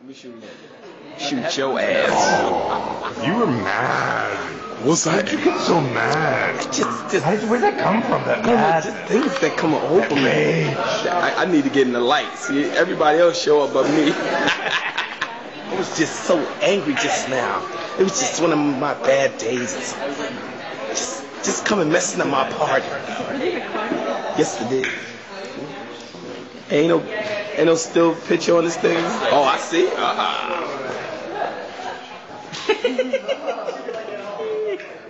Let me shoot you. Shoot your ass. You were mad. What's that? You get so mad? Just, just, How did, where'd that come from? That come mad? just things that come over me. I, I need to get in the light. See, everybody else show up but me. I was just so angry just now. It was just one of my bad days. or. Just, just coming messing up my party. Yesterday. Ain't no, ain't no still picture on this thing. Oh, I see. Uh-huh.